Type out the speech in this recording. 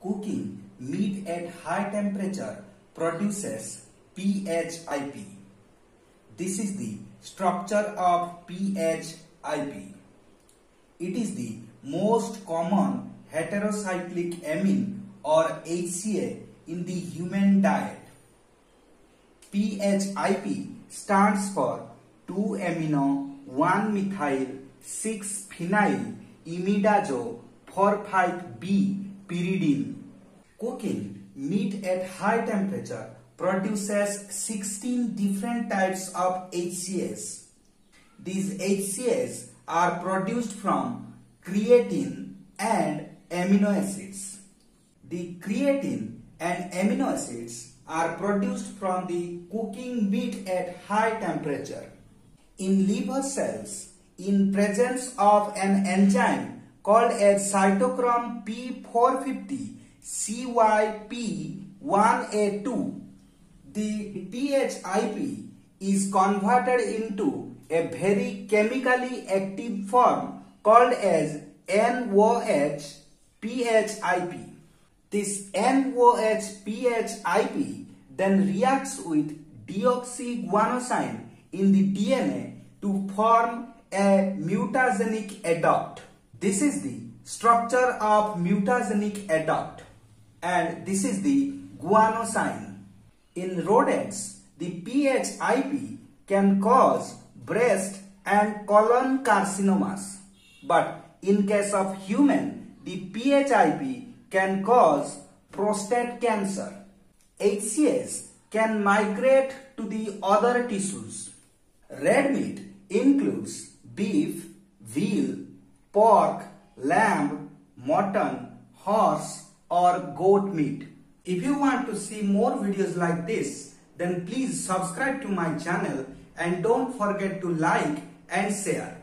cooking meat at high temperature produces PHIP. This is the structure of PHIP. It is the most common heterocyclic amine or HCA in the human diet. PHIP stands for 2-amino 1-methyl 6-phenyl imidazo 4,5-B pyridine. Cooking meat at high temperature produces 16 different types of HCAs. These HCAs are produced from creatine and amino acids. The creatine and amino acids are produced from the cooking meat at high temperature. In liver cells, in presence of an enzyme called as cytochrome P450 CYP1A2, the PHIP is converted into a very chemically active form called as NOH PHIP. This NOH PHIP then reacts with deoxyguanosine in the DNA to form a mutagenic adduct. This is the structure of mutagenic adduct and this is the guanosine. In rodents, the PHIP can cause breast and colon carcinomas. But in case of human, the PHIP can cause prostate cancer. HCAs can migrate to the other tissues. Red meat includes beef, veal, pork, lamb, mutton, horse or goat meat. If you want to see more videos like this, then please subscribe to my channel and don't forget to like and share.